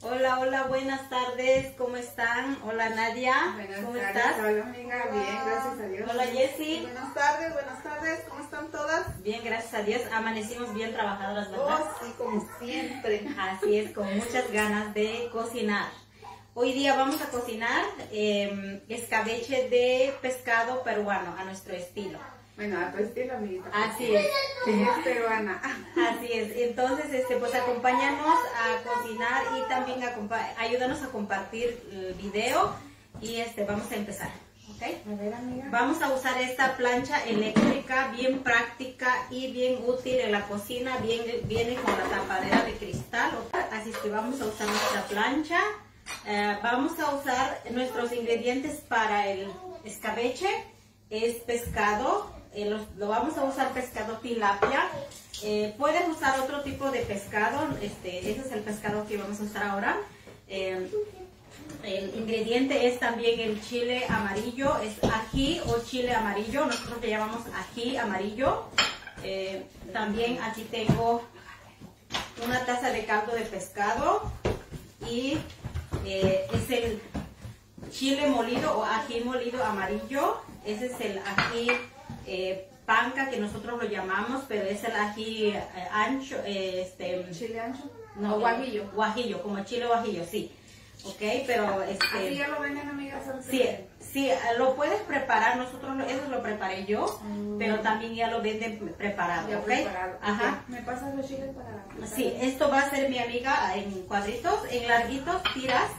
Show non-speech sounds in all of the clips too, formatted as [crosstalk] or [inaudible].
Hola, hola, buenas tardes, ¿cómo están? Hola Nadia, Buenas ¿cómo tardes, estás? hola amiga, bien, gracias a Dios. Hola Jessy, Buenas tardes, buenas tardes, ¿cómo están todas? bien, gracias a Dios, amanecimos bien trabajadoras, ¿verdad? Oh, sí, como siempre. Así es, con muchas ganas de cocinar. Hoy día vamos a cocinar eh, escabeche de pescado peruano a nuestro estilo. Bueno, a tu estilo, amiguita. Así es. Sí, es peruana. [laughs] Así es, entonces este, pues acompáñanos a cocinar y también acompa- ayúdanos a compartir el video y este, vamos a empezar, ¿ok? A ver, amiga. Vamos a usar esta plancha eléctrica bien práctica y bien útil en la cocina, bien, viene con la tapadera de cristal, así es que vamos a usar nuestra plancha. Eh, vamos a usar nuestros ingredientes para el escabeche, es pescado, eh, lo, vamos a usar pescado tilapia. Eh, puedes usar otro tipo de pescado, este, ese es el pescado que vamos a usar ahora. Eh, el ingrediente es también el chile amarillo, es ají o chile amarillo, nosotros le llamamos ají amarillo. Eh, también aquí tengo una taza de caldo de pescado y es el chile molido o ají molido amarillo. Ese es el ají eh, panca que nosotros lo llamamos, pero es el ají eh, ancho, eh, este, ¿Chile ancho? no, ¿O guajillo? Guajillo, como chile guajillo, sí. Ok, pero este. ya lo venden, amiga. ¿sabes? Sí, sí, lo puedes preparar, nosotros lo- eso lo preparé yo, pero también ya lo venden preparado, Mm. Ya ¿ok? preparado. Ajá. ¿Me pasas los chiles para...? Sí, esto va a ser mi amiga en cuadritos, en larguitos, tiras.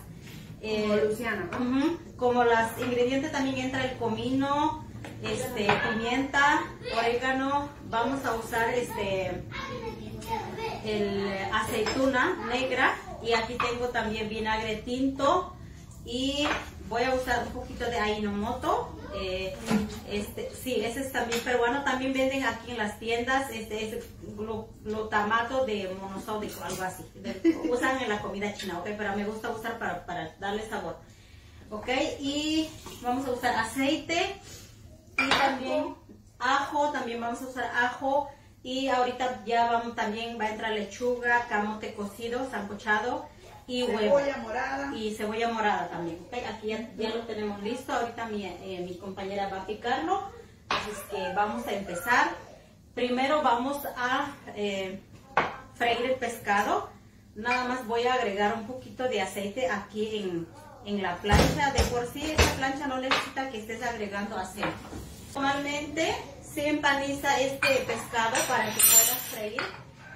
eh, Como Luciana, ¿no? ujú, como las ingredientes también entra el comino, este, pimienta, orégano, vamos a usar este el aceituna negra. Y aquí tengo también vinagre tinto. Y voy a usar un poquito de ainomoto eh, este sí ese es también peruano. También venden aquí en las tiendas este es glu- glutamato de monosódico algo así. De- usan en la comida china ok pero me gusta usar para, para darle sabor. Ok y vamos a usar aceite y también ajo, también vamos a usar ajo y ahorita ya vamos también va a entrar lechuga, camote cocido, sancochado y huevo Cebolla morada. y cebolla morada también. Aquí ya, ya lo tenemos listo, ahorita mi, eh, mi compañera va a picarlo, así es que vamos a empezar. Primero vamos a eh, freír el pescado, nada más voy a agregar un poquito de aceite aquí en, en la plancha, de por sí esta plancha no necesita que estés agregando aceite. Normalmente se empaniza este pescado para que puedas freír,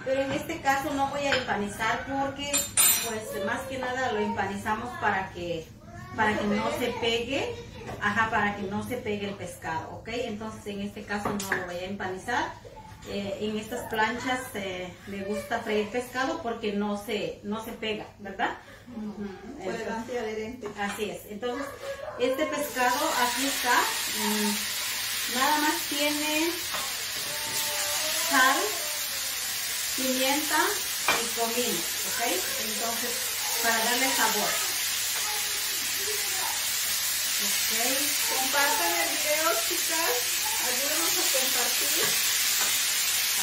pero en este caso no voy a empanizar porque pues más que nada lo empanizamos para que para que no se pegue, ajá, para que no se pegue el pescado, ¿ok? Entonces en este caso no lo voy a empanizar. Eh, en estas planchas eh, me gusta freír pescado porque no se no se pega, ¿verdad? Entonces, antiadherente. Así es. Entonces, este pescado aquí está. mm, nada más tiene sal, pimienta y comino, ¿ok? Entonces, para darle sabor. Ok. Compartan el video, chicas. Ayúdenos a compartir.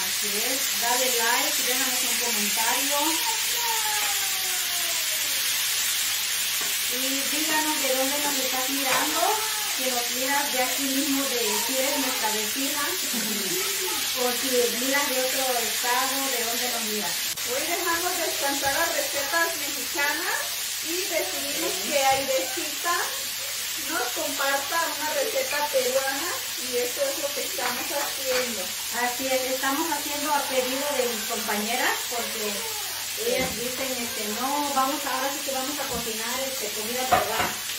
Así es. Dale like, déjanos un comentario. Y díganos de dónde nos estás mirando. De aquí mismo, de si eres nuestra vecina. o si miras de otro estado, de dónde nos miras. Hoy dejamos descansar las recetas mexicanas y decidimos que Airecita nos comparta una receta peruana y eso es lo que estamos haciendo. Así es, estamos haciendo a pedido de mis compañeras porque ellas dicen, este, no, vamos ahora sí que vamos a cocinar este, comida peruana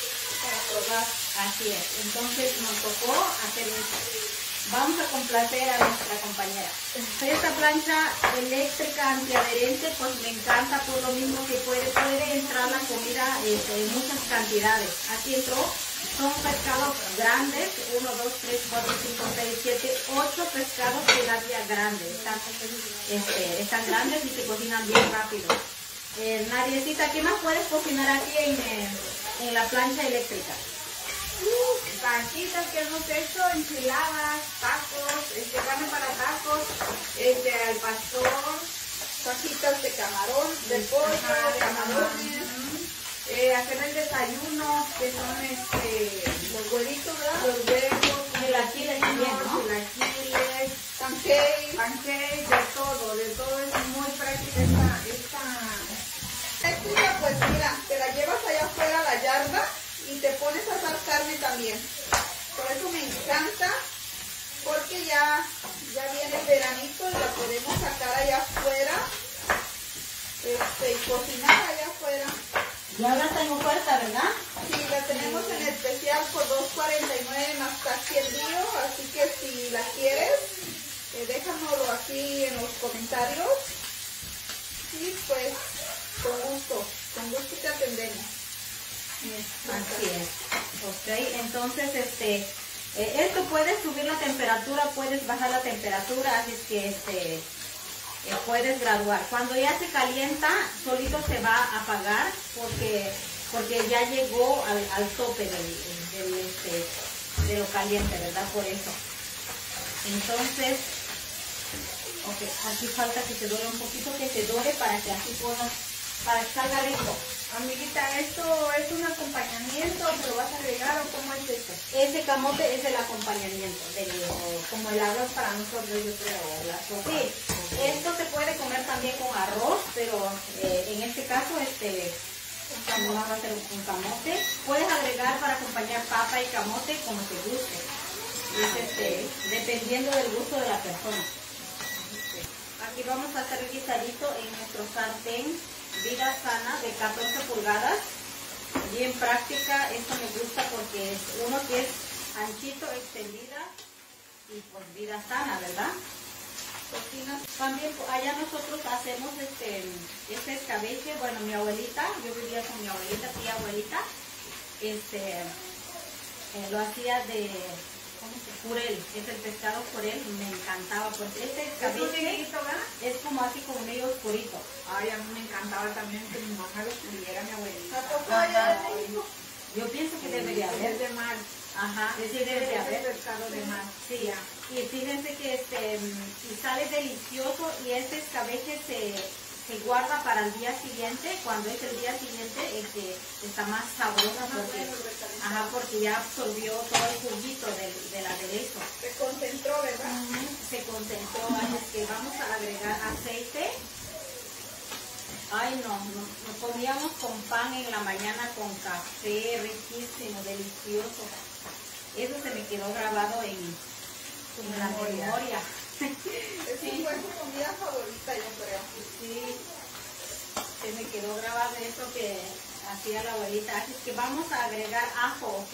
para probar. Así es, entonces nos tocó hacer eso. Vamos a complacer a nuestra compañera. Esta plancha eléctrica antiadherente, pues me encanta por lo mismo que puede, puede entrar la comida este, en muchas cantidades. Aquí entró, son pescados grandes, 1, 2, 3, 4, 5, 6, 7, 8 pescados de labia grande. Están, este, están grandes y se cocinan bien rápido. Eh, Nadiecita, ¿qué más puedes cocinar aquí en, eh, en la plancha eléctrica? Panchitas que hemos hecho, enchiladas, tacos, este, carne para tacos, este, al pastor, Fajitas de camarón, de pollo, de camarones. camarón. hacer el desayuno, que son este, los huevitos, ¿verdad? Los huevos, Chilaquiles también, ¿no? chilaquiles, pancakes, pancakes, de todo, de todo es muy técnica, pues mira, te la llevas allá afuera a la yarda y te pones a asar carne también. Por eso me encanta, porque ya, ya viene el veranito y la podemos sacar allá afuera este, y cocinar allá afuera. Ya la tengo oferta, ¿verdad? Sí, la tenemos en especial por 2.49 más taxi envío, así que si la quieres, eh, déjanoslo aquí en los comentarios. Y pues, con gusto, con gusto te atendemos. Así es. Entonces este, eh, esto puedes subir la temperatura, puedes bajar la temperatura, así es que este, eh, puedes graduar. Cuando ya se calienta, solito se va a apagar porque, porque ya llegó al, al tope del, este, de lo caliente, ¿verdad? Por eso. Entonces, ok, aquí falta que se dore un poquito, que se dore para que así pueda, para que salga rico. Amiguita, ¿esto es un acompañamiento? ¿Me lo vas a agregar o cómo es esto? Ese camote es el acompañamiento, del, como el arroz para nosotros, yo creo. La sopa. Sí, esto se puede comer también con arroz, pero eh, en este caso, este, no va a ser un camote. Puedes agregar para acompañar papa y camote como te guste. Es este, dependiendo del gusto de la persona. Aquí vamos a hacer el guisadito en nuestro sartén vida sana de 14 pulgadas. Bien práctica, esto me gusta porque es uno que es anchito, extendida y pues vida sana, ¿verdad? Cocina. También allá nosotros hacemos este, este escabeche, bueno mi abuelita, yo vivía con mi abuelita, tía abuelita, este, eh, lo hacía de ¿cómo se Purel, es el pescado purel, me encantaba porque este es como así como medio oscurito. Ay, a mí me encantaba también que mi mamá lo pudiera, mi abuelita. Ajá. Yo pienso que debería Es haber. de mar. Ajá, sí debe de haber. pescado de mar. Sí, y fíjense que este, y sale delicioso y este escabeche se, se guarda para el día siguiente, cuando es el día siguiente este, está más sabroso porque, ajá, porque ya absorbió todo el juguito del, del aderezo. Se concentró, ¿verdad? Se concentró, así es que vamos a agregar aceite. Ay no, nos, nos comíamos con pan en la mañana con café, riquísimo, delicioso. Eso se me quedó grabado en, en la Memoria. memoria. Es Sí. fue su comida favorita, yo creo. Sí, se me quedó grabado eso que hacía la abuelita. Así que vamos a agregar ajo, ¿ok?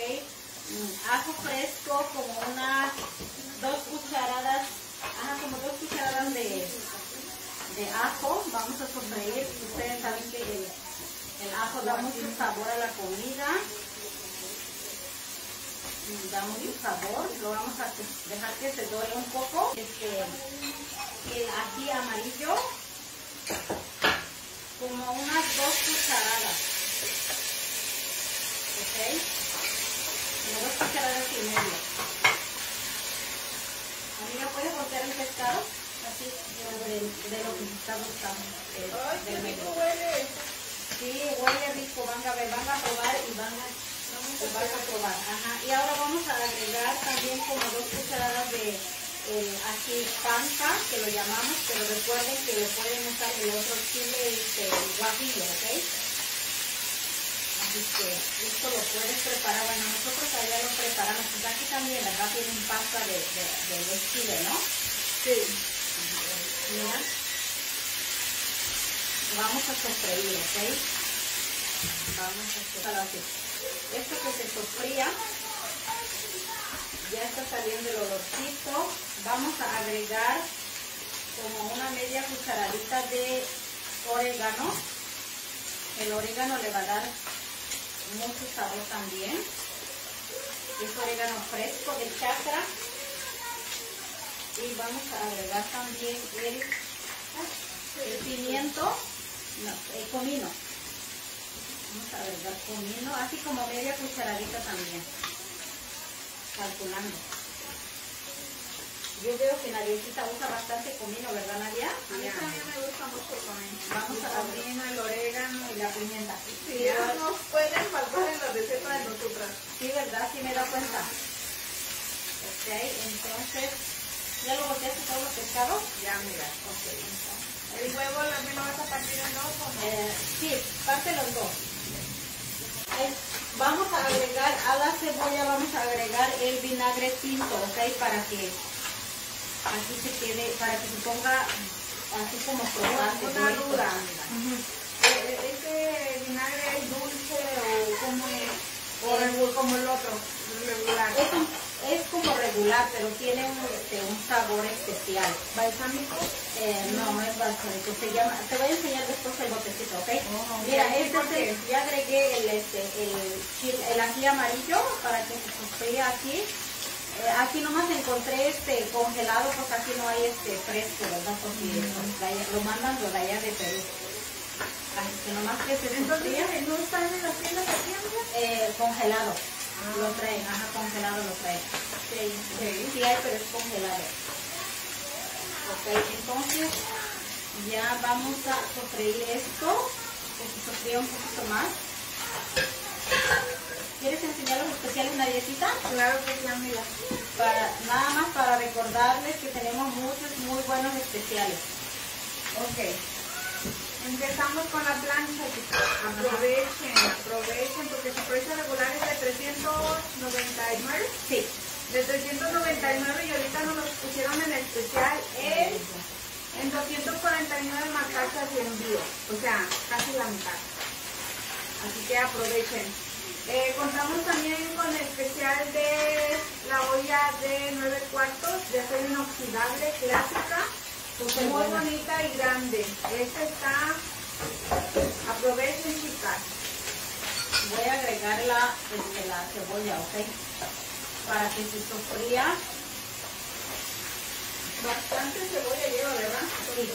Mm, ajo fresco, como unas dos cucharadas, ajá, como dos cucharadas de, de ajo. Vamos a sofreír. Ustedes saben que el, el ajo da mucho sabor a la comida. Mm, Da mucho sabor. Lo vamos a dejar que se dore un poco. Este, el ají amarillo como unas dos cucharadas ok como dos cucharadas y media amiga puedes voltear el pescado así de, de lo que está buscando eh, Ay, qué rico huele. sí huele rico van a ver van a probar y van a pues vas a probar ajá y ahora vamos a agregar también como dos cucharadas de el ají panca, que lo llamamos, pero recuerden que le pueden usar el otro chile este, guajillo, ¿ok? Así que esto lo puedes preparar, bueno, nosotros allá lo preparamos, pues aquí también, ¿verdad? Tienen pasta de, de, de chile, ¿no? Sí. Mira. Vamos a sofreír, ¿ok? Vamos a sofreír. Esto que se sofría, ya está saliendo el olorcito. Vamos a agregar como una media cucharadita de orégano. El orégano le va a dar mucho sabor también. Es orégano fresco de chakra. Y vamos a agregar también el, el pimiento, no, el comino. Vamos a comino, así como media cucharadita también calculando. Yo veo que Nadiecita usa bastante comino, ¿verdad Nadia? A mí también me gusta mucho el comino. Vamos a comino, el orégano y la pimienta. Sí, ya nos pueden faltar en la receta de nosotras. Sí, ¿verdad? Sí me da cuenta. Ok, entonces, ¿ya lo volteaste todos los pescados? Ya, mira. Ok, entonces. El huevo también lo vas a partir en dos o no? Eh, sí, parte los dos. Vamos a agregar a la cebolla, vamos a agregar el vinagre tinto, ¿ok? Para que así se quede, para que se ponga así como crocante. Una duda, ¿Ese vinagre es dulce o cómo es? O como el otro, regular. Es, un- es como regular, pero tiene un, este, un sabor especial. ¿Balsámico? Eh, no, no es balsámico, se llama, te voy a enseñar después el botecito, ¿ok? Oh, Mira, ok. este ya agregué el, este, el, chile- el ají amarillo para que se sofría aquí. Eh, aquí nomás encontré este congelado, pues aquí no hay este fresco, ¿verdad? Porque de allá- lo mandan de allá de Perú. Así que nomás que se Entonces, ¿no están en las tiendas aquí, eh, congelado. Lo traen, ajá, congelado lo traen. Sí, sí hay, pero es congelado. Ok, entonces ya vamos a sofreír esto, que se sofría un poquito más. ¿Quieres enseñar los especiales, Nadiecita? Claro que sí, amiga. Para, nada más para recordarles que tenemos muchos muy buenos especiales. Ok. Empezamos con la plancha. Aprovechen, aprovechen, porque su precio regular es de 399. Sí. De 399 y ahorita nos los pusieron en especial en, en 249 más taxas de envío. O sea, casi la mitad. Así que aprovechen. Eh, contamos también con el especial de la olla de 9 cuartos de acero inoxidable clásica. Súper muy buena. bonita y grande. Esta está. Aprovechen, chicas. Voy a agregar la, este, la cebolla, ¿ok? Para que se sofría. Bastante cebolla lleva, ¿verdad? Sí.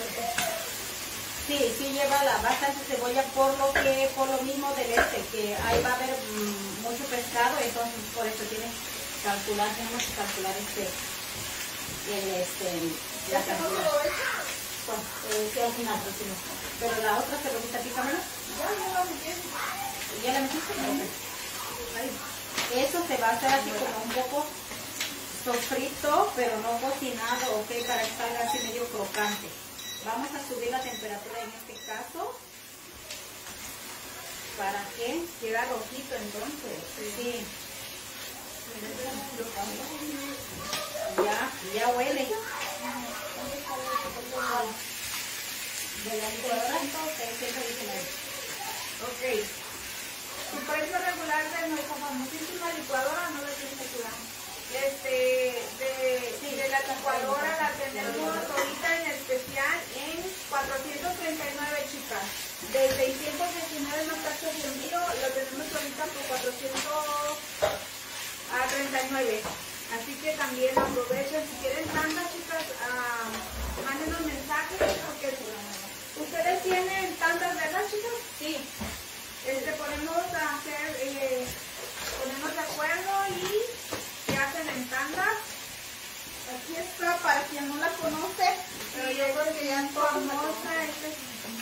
Sí, sí lleva la, bastante cebolla por lo que, por lo mismo del este, que ahí va a haber mm, mucho pescado, entonces por eso tienes que calcular, tenemos que calcular este, el, este, la eh, sí, al final, pues, no. Pero la otra cebollita, pícamela. Ya, ya. ¿Ya la metiste? Eso se va a hacer así como un poco sofrito, pero no cocinado, ok, para que salga así medio crocante. Vamos a subir la temperatura en este caso. ¿Para que Queda rojito entonces. Sí. Ya, ya huele. De la licuadora, 619. Ok. Su precio regular de nuestra famosísima licuadora no le tiene que dar. Este, de, de la licuadora la tenemos ahorita en especial en 439 chicas. De 619 no taxas de envío, lo tenemos ahorita por 439. Así que también aprovechen, si quieren tanda chicas, ah, mándenos mensajes porque ustedes tienen tandas, ¿verdad chicas? Sí, este, ponemos a hacer, eh, ponemos de acuerdo y se hacen en tandas. Aquí está, para quien no la conoce, pero yo creo que ya la famosa, esta es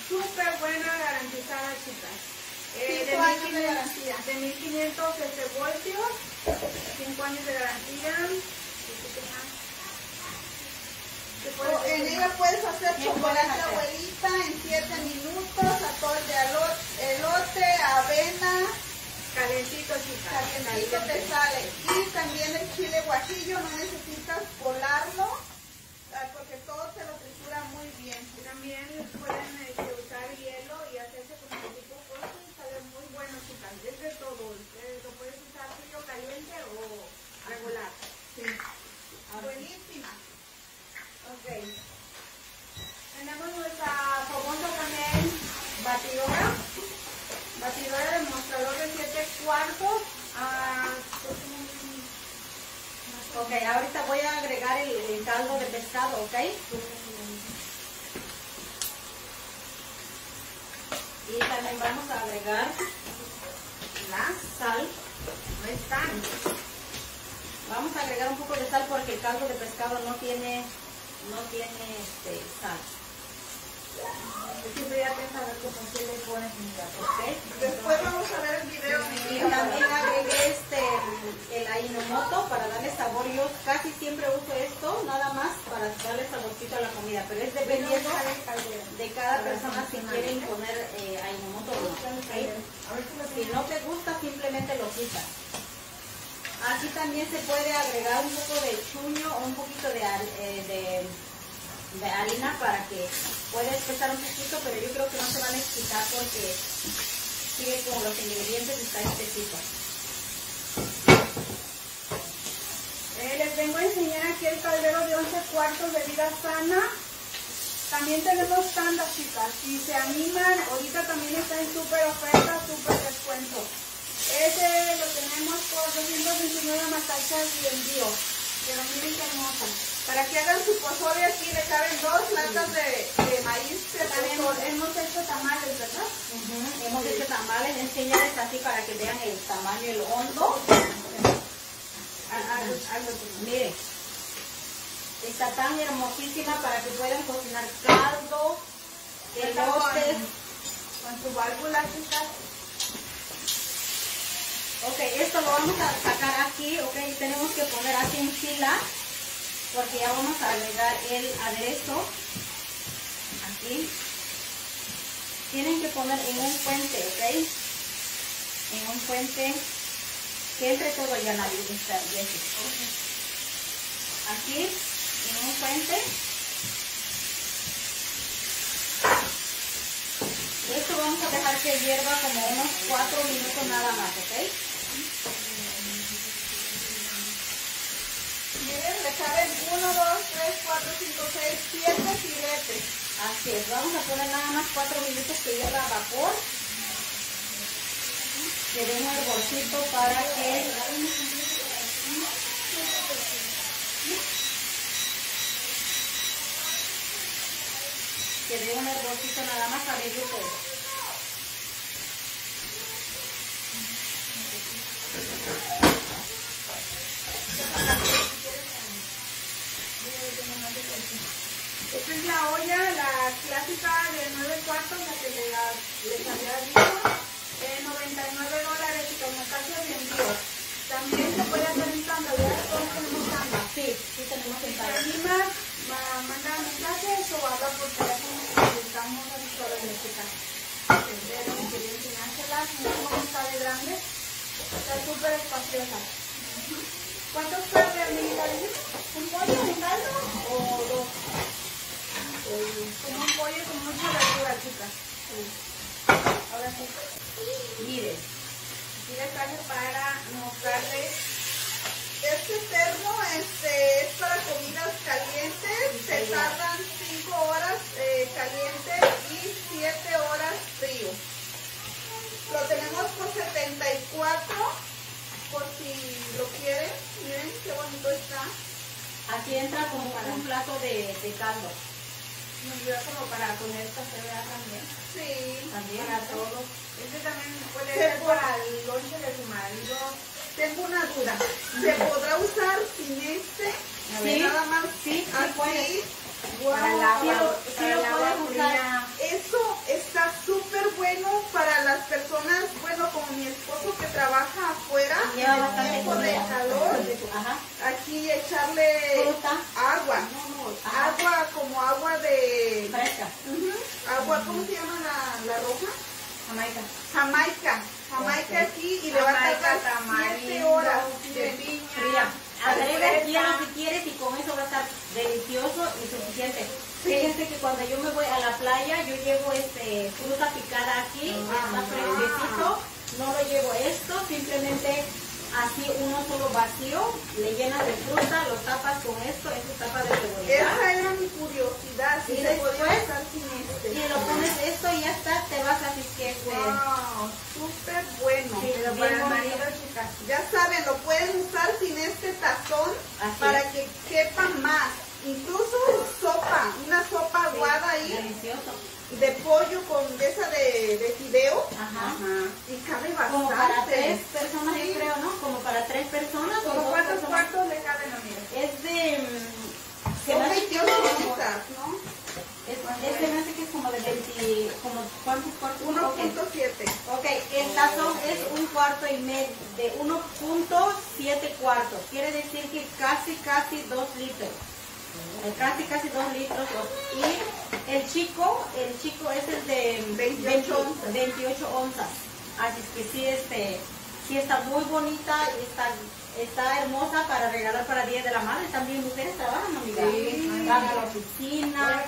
súper buena, garantizada, chicas. Eh, Cinco años de 1500 garantía. De 1500 este, voltios, 5 años de garantía. En ella puedes hacer ¿Qué chocolate abuelita en 7 minutos, atol de elote, avena, calentito, chicas. calientito te sale. Y también el chile guajillo, no necesitas colarlo, ah, porque todo se lo tritura muy bien. También pueden este, usar hielo y hacerse como tipo y sale muy bueno, chicas. Es de todo. Eh, lo puedes usar frío, caliente o regular. Sí. Buenísima. Ok. Tenemos nuestra famosa también batidora. Batidora de mostrador de 7 cuartos. Ah, ok, ahorita voy a agregar el, el caldo de pescado, ok. Y también vamos a agregar la sal. no están. Vamos a agregar un poco de sal porque el caldo de pescado no tiene, no tiene este, sal. Siempre ya piensa ver cómo se le pone mi ¿ok? Después vamos a ver el video. Y también agregué este, el ainomoto para darle sabor. Yo casi siempre uso esto, nada más para darle saborcito a la comida, pero es dependiendo de cada persona si quieren poner eh, ainomoto o. Si no te gusta, simplemente lo quitas. Aquí también se puede agregar un poco de chuño o un poquito de, eh, de, de harina para que pueda espesar un poquito, pero yo creo que no se van a explicar porque sigue con los ingredientes y está espesito. Eh, les vengo a enseñar aquí el caldero de 11 cuartos de vida sana. También tenemos tandas, chicas. Si se animan, ahorita también está en súper oferta, súper descuento. Ese lo tenemos por 229 más taxas y envío. Pero miren qué hermoso. Para que hagan su pozole aquí, le caben dos latas de, de maíz También hemos hecho tamales, ¿verdad? Hemos hecho tamales, enseñarles así para que vean el tamaño, el hondo. Algo- algo así. Miren, está tan hermosísima para que puedan cocinar caldo, Está con-. Con su válvula, chicas. Ok, esto lo vamos a sacar aquí, ok, tenemos que poner así en fila, porque ya vamos a agregar el aderezo aquí. Tienen que poner en un puente, ok, en un puente, que entre todo ya nadie está, Jessy. Aquí, en un puente. Esto vamos a dejar que hierva como unos 4 minutos nada más, ¿ok? Le caben 1, 2, 3, 4, 5, 6, 7 filetes. Así es, vamos a poner nada más 4 minutos que hierva a vapor. Que den un hervorcito para que... Que dé un hervorcito nada más a abrir todo. Esta es la olla, la clásica de 9 cuartos, la que le, les había dicho. Eh, 99 dólares y con taxas de envío. También se puede hacer en tanda, ¿verdad? Todos tenemos tanda. Sí, sí tenemos Si que te saber. animas, ma- manda mensajes o habla por teléfono que estamos a súper. ¿Cuántos ¿Un pollo caldo o dos? Como un pollo con mucha verdura, chicas. Miren, Aquí les traje para mostrarles. Este termo este, es para comidas calientes. Se tardan 5 horas eh, calientes y 7 horas frío. Lo tenemos por 74 por si lo quieren. Miren qué bonito está. aquí entra como un plato de, de caldo. Nos ayuda como para poner esta cebada también. Sí, También. para todo. Este también puede ser para el lonche de su marido. Tengo una duda. ¿Se podrá usar sin este? A ver. Nada más Sí, sí así. puede. Guau. Para el Sí lo- sí para lo el puedes usar. fría. Eso está súper bueno para las personas, bueno, como mi esposo que trabaja afuera, en bastante tiempo de calor. Ajá. Aquí echarle agua. Ajá. Agua como agua de Fresca. Agua, ¿cómo se llama la, la roja? Jamaica. Jamaica. Jamaica aquí y le va a tardar 7 tamarindo, horas. de piña. Fría. Agrega hielo si quieres y con eso va a estar delicioso y suficiente. Fíjense que cuando yo me voy a la playa, yo llevo este fruta picada aquí, está fresquecito, no lo llevo esto, simplemente así uno solo vacío, le llenas de fruta, lo tapas con esto, esto tapa de seguridad. Esa era mi curiosidad, si Y se después, podía usar sin este. Y lo pones esto y ya está, te vas así que este, Wow, súper bueno. Sí, Pero para marido, chicas. Ya saben, lo pueden usar sin este tazón Así para que quepa más. Incluso sopa, una sopa aguada ahí. De pollo con de esa de, de fideo. Y cabe bastante. Como para tres personas, creo, ¿no? Como para tres personas. Como cuántos cuartos le cabe caben, amiga. Es de... Mm, son 21 bolitas, ¿no? Es, este me hace que es como de 20, como ¿cuántos cuartos? 1.7. Ok, el tazón es un cuarto y medio, de 1.7 cuartos. Quiere decir que casi, casi 2 litros. Casi, casi 2 litros. Y el chico, el chico es el de 28 onzas. 28 onzas. Así es que sí, este, sí está muy bonita y está, está hermosa para regalar para Día de la Madre. También mujeres trabajan, amiga. Sí. Van a la oficina,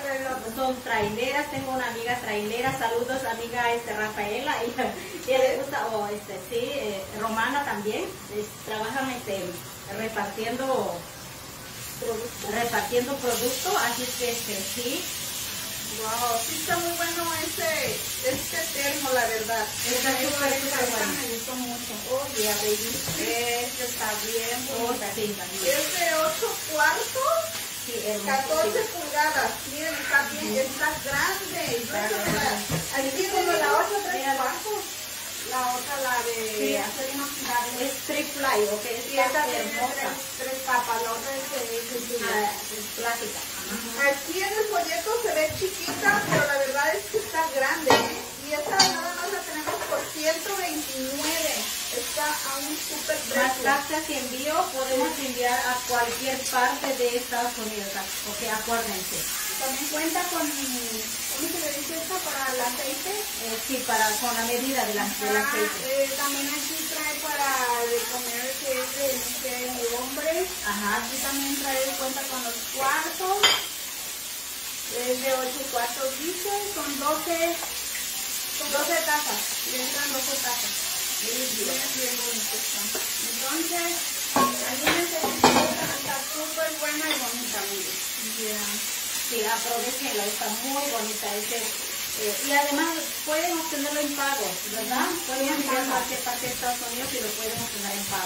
son traileras. Tengo una amiga trailera. Saludos, amiga este, Rafaela. [laughs] Ella, ella le gusta, o este, sí, eh, Romana también. Es- trabajan este, repartiendo repartiendo producto, así es que este, sí, Wow, sí está muy bueno ese, este termo, la verdad. Está Esa- súper, esa- súper esa bueno. me gustó mucho. Oye, baby. Este está bien oh, sí, también. Es de 8 cuartos, Sí, hermoso, 14 sí. pulgadas. Miren, está bien, está grande. La-. Aquí la otra 3 Mira. cuartos. La otra, la de Sí. hacer. Es triple, ok, esta está hermosa. tres, tres capas, la otra es de de- Ah, es plástica. Ajá. Aquí en el folleto se ve chiquita, pero la verdad es que está grande. ¿eh? Y esta nada más la tenemos por 129. Está a un Más precio. taxas y envío podemos enviar a cualquier parte de Estados Unidos, ok, acuérdense. También cuenta con, ¿cómo se le dice esta? Para el aceite. Eh, sí, para, con la medida de la, del Ah, aceite. eh, también aquí trae para de comer que es de, de hombre. Ajá, Aquí también trae cuenta con los cuartos. Es de 8 cuartos, dice, con 12, con 12 tazas. Le entran 12 tazas. Entonces, necesito está súper buena y bonita, miren. sí, aprovechenla, está muy bonita. Ese, eh, y además pueden obtenerlo en pago, ¿verdad? Pueden enviar a Estados Unidos y lo pueden obtener en pago.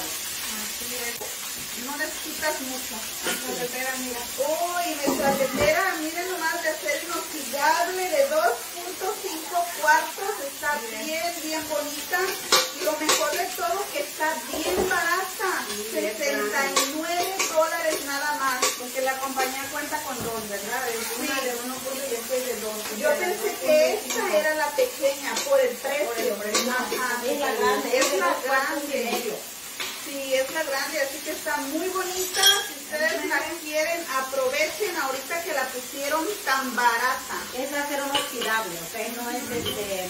Mucho. La tetera, mira. Uy, nuestra tetera, miren nomás de acero inoxidable de 2.5 cuartos. Está bien, bien bonita. Y lo mejor de todo que está bien barata. 69 dólares nada más. Porque la compañía cuenta con dos, ¿verdad? Es una de 1 y de 2. Yo pensé que esta era la pequeña por el precio. Ajá, Es la grande, es la dos grande. Sí, es la grande, así que está muy bonita. Si ustedes la quieren, aprovechen ahorita que la pusieron tan barata. Es acero inoxidable, ¿ok? No es este...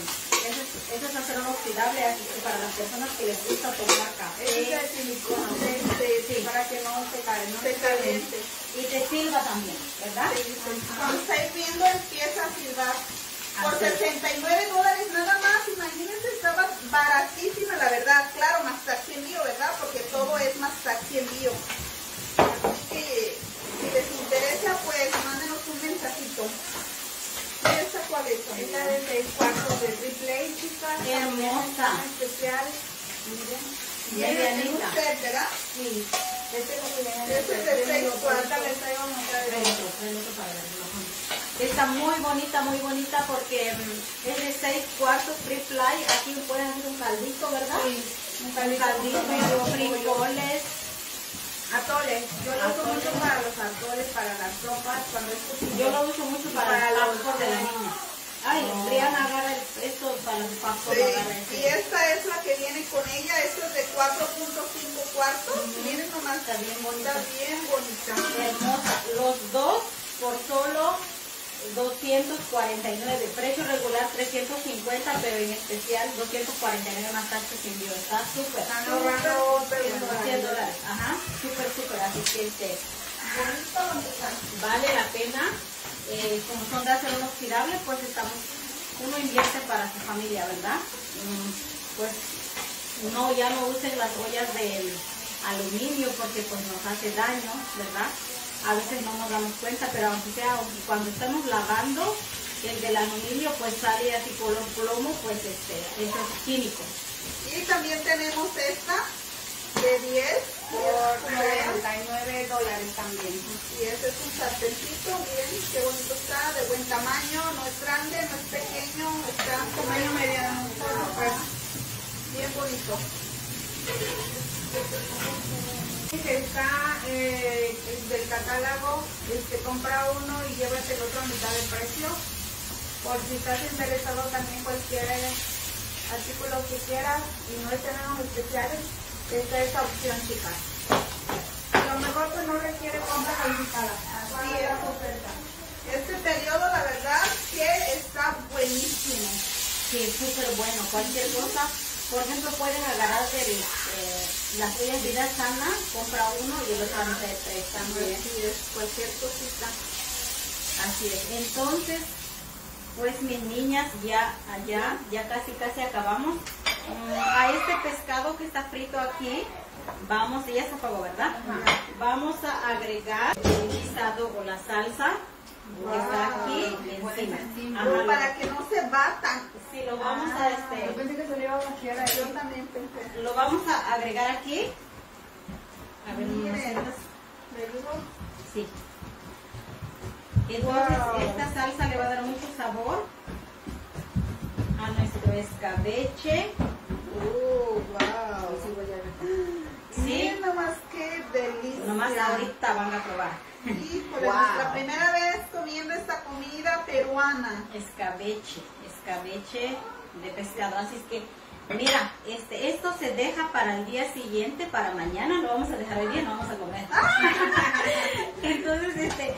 Eso es, eso es acero inoxidable, así que para las personas que les gusta tomar café, Es de silicona, sí, sí, para que no se caiga, no se caliente. y te sirva también, ¿verdad? Cuando estáis viendo empieza a silbar. Por Así es. 69 dólares nada más, imagínense, estaba baratísima la verdad. Claro, más taxi envío, ¿verdad? Porque todo es más taxi envío. Así que si les interesa, pues mándenos un mensajito. ¿Y esta cuál es? Esta es de 6 cuartos de replay, chicas. Qué hermosa. También especial. Miren. Viene un set, ¿verdad? Sí. Este es de 6 cuartos. Les traigo otra de Trae otro, trae otro para verlo. Está muy bonita, muy bonita porque mm, es de 6 cuartos free fly. Aquí pueden hacer un caldito, ¿verdad? Sí, un caldito, frijoles. Atoles. Yo lo uso mucho para los atoles, para las sopas, cuando es. Yo lo uso mucho para, Para el los- pastor de la niña. Ay, Brianna agarra el- esto para el pastor, Sí, y esta es la que viene con ella, esta es de 4.5 cuartos. Miren nomás, Está bien bonita. está bien bonita. Hermosa. Los dos por solo 249. Precio regular 350, pero en especial 249 más taxes y envío. Está súper. Están ahorrando súper, 100 bueno, 100 dólares. Ajá, súper, súper. Así que este, bonita. vale la pena. Eh, como son de acero inoxidable, pues estamos, uno invierte para su familia, ¿verdad? Mm, Pues no, ya no usen las ollas del aluminio porque pues nos hace daño, ¿verdad? A veces no nos damos cuenta, pero aunque sea, cuando estamos lavando, el del aluminio pues sale así color plomo, pues este, eso es químico. Y también tenemos esta de 10 por 99 dólares también. Y este es un sartencito, miren qué bonito está, de buen tamaño, no es grande, no es pequeño, está tamaño mediano, bien bonito. Que está eh, el del catálogo, este, compra uno y llévate el otro a mitad de precio. Por si estás interesado también cualquier artículo que quieras y no estén en los especiales, está esta opción, chicas. A lo mejor pues no requiere compra calificada. Así es oferta. Este periodo, la verdad, que está buenísimo. Sí, súper bueno. Cualquier cosa, por ejemplo, pueden agarrar del, eh, las ollas vida sana, compra uno y el otro te prestan. Así es, cualquier cosita. Así es. Entonces, pues mis niñas, ya allá, ya casi casi acabamos. A este pescado que está frito aquí, vamos, ya se apagó, ¿verdad? Vamos a agregar el guisado o la salsa que está aquí encima. Ajá, lo- para que no se batan. Sí, lo vamos a Yo este, pensé que se le iba a vaciar ahí. Yo también pensé. lo vamos a agregar aquí. A ver, Miren. Sí. Entonces, Wow. esta salsa le va a dar mucho sabor a nuestro escabeche. Oh, wow. Sí, Miren nomás qué delicia. nomás ahorita van a probar. Híjole, Wow. nuestra primera vez comiendo esta comida peruana. Escabeche, escabeche de pescado. Así es que, mira, este, esto se deja para el día siguiente, para mañana. Lo vamos a dejar hoy día, no vamos a comer. [laughs] Entonces, este,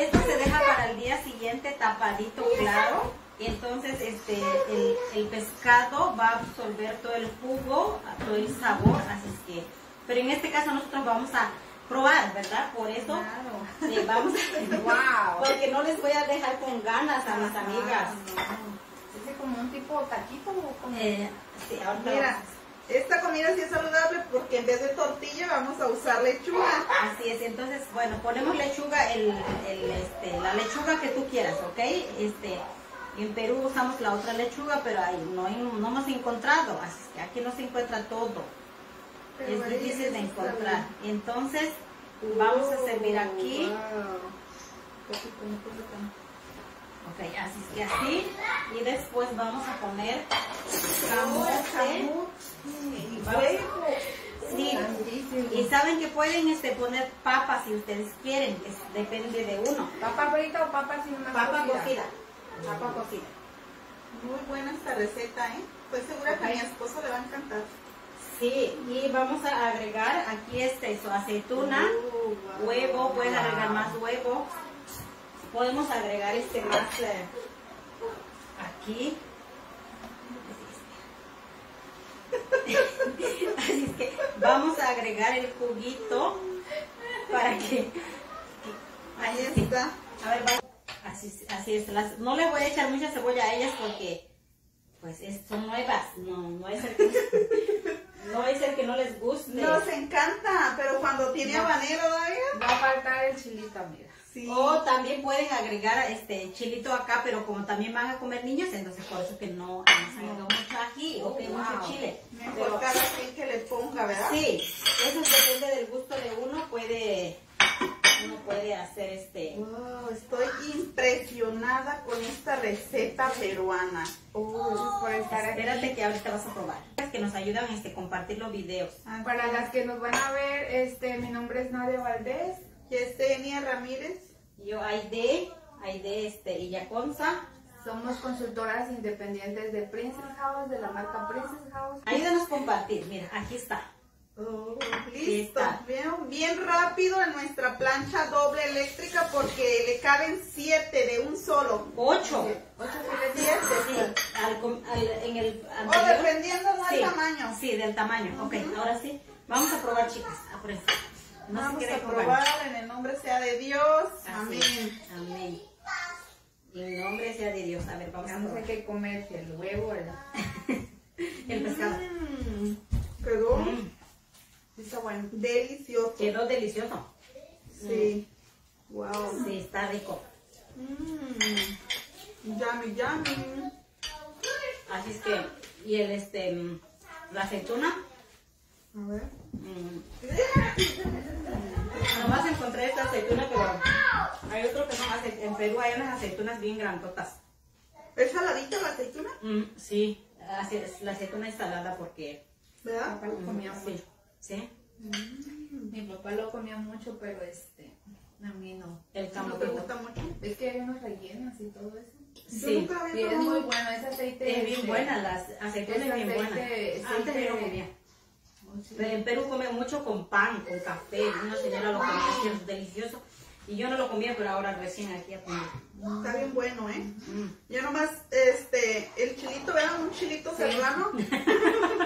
esto se deja para el día siguiente tapadito, claro. Y entonces, este, el, el pescado va a absorber todo el jugo, todo el sabor. Así es que, pero en este caso nosotros vamos a probar, ¿verdad? Por eso eh, vamos a, [laughs] Wow. porque no les voy a dejar con ganas a mis amigas. ¿Es como un tipo taquito o como? Eh, sí, ahorita Mira, esta comida sí es saludable porque en vez de tortilla vamos a usar lechuga. Así es, entonces, bueno, ponemos lechuga, el, el, este, la lechuga que tú quieras, ¿ok? Este, en Perú usamos la otra lechuga, pero ahí no, hemos encontrado, así que aquí no se encuentra todo, Pero es difícil de encontrar. Entonces, vamos a servir aquí, Wow. ok, así es que así, y después vamos a poner Camote, huevo. Sí, y saben que pueden este, poner papas si ustedes quieren, depende de uno. ¿Papa frita o papa sin más Papa cocida. Papa cocida. Muy buena esta receta, ¿eh? Estoy segura que a mi esposo le va a encantar. Sí, y vamos a agregar aquí este su aceituna, wow. huevo, pueden agregar más huevo. Podemos agregar este más eh, aquí. Así es que vamos a agregar el juguito para que Ahí está. A ver, vamos. Así, es- así es. Las- no le voy a echar mucha cebolla a ellas porque, pues, es- son nuevas. No, no es el que, [laughs] no es el que no les guste. Nos encanta, pero cuando tiene habanero, David. Va a faltar el chilito, mira. Sí. O también pueden agregar este chilito acá, pero como también van a comer niños, entonces por eso que no les agrego mucho ají o que Oh, mucho chile. Mejor Pero, cada quien que le ponga, ¿verdad? sí, eso depende del gusto de uno. Puede, uno puede hacer este. Wow, estoy impresionada con esta receta peruana. Gracias por estar aquí. Espérate que ahorita vas a probar. Es que nos ayudan este compartir los videos. Para las que nos van a ver, este, mi nombre es Nadia Valdés. Yesenia Ramírez. Yo, Aide, Aide este, Illaconza. Somos consultoras independientes de Princess House, de la marca Princess House. Ayúdanos a compartir. Mira, aquí está. Oh, listo. Bien, bien rápido en nuestra plancha doble eléctrica porque le caben siete de un solo. Ocho. Ocho filetes. Siete. Sí, al al- en el O dependiendo del Sí, tamaño. Sí, del tamaño. Ok, ahora sí. Vamos a probar, chicas. Apure. No Vamos se a probar en el nombre sea de Dios. Así. Amén. Amén. En nombre sea de Dios. A ver, vamos a Vamos a probar. que comerse el huevo, el... [laughs] El pescado. Mm, quedó Mm, Está bueno. delicioso. quedó delicioso. Sí. Wow. Sí, está rico. Mm. Yummy, yummy. Así es que, y el este, mm, la aceituna, A ver. mm, nomás encontré esta aceituna, pero hay otro que son aceit- en Perú hay unas aceitunas bien grandotas. ¿Es saladita la aceituna? Mm, sí, la aceituna es salada porque, ¿Verdad? Papá lo comía mucho. Sí, sí, Mi papá lo comía mucho, pero este, a mí no. el ¿No camote. te gusta mucho? Es que hay unos rellenos y todo eso. Yo Sí, nunca Sí, es muy bueno, ese aceite. es bien este, buena, las aceitunas ese bien buenas. aceite- Antes yo lo comía. En Perú come mucho con pan, con café. Una señora lo comía es delicioso. Y yo no lo comía, pero ahora recién aquí aprendí. Está bien bueno, ¿eh? Mm. Ya nomás, este, el chilito, vean, un chilito serrano. [laughs]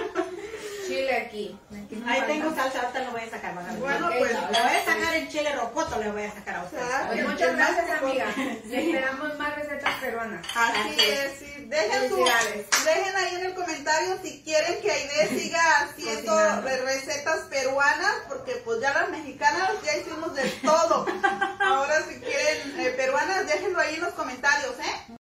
aquí. Ahí tengo salsa, ahorita lo voy a sacar. Bueno, pues. Le voy a sacar el chile rocoto, le voy a sacar a usted. Muchas gracias, amiga. Le esperamos más recetas peruanas. Así, Así es. Sí. Dejen, su, dejen ahí en el comentario si quieren que Aide siga haciendo recetas peruanas, porque pues ya las mexicanas ya hicimos de todo. [laughs] Ahora si quieren eh, peruanas, déjenlo ahí en los comentarios, ¿eh?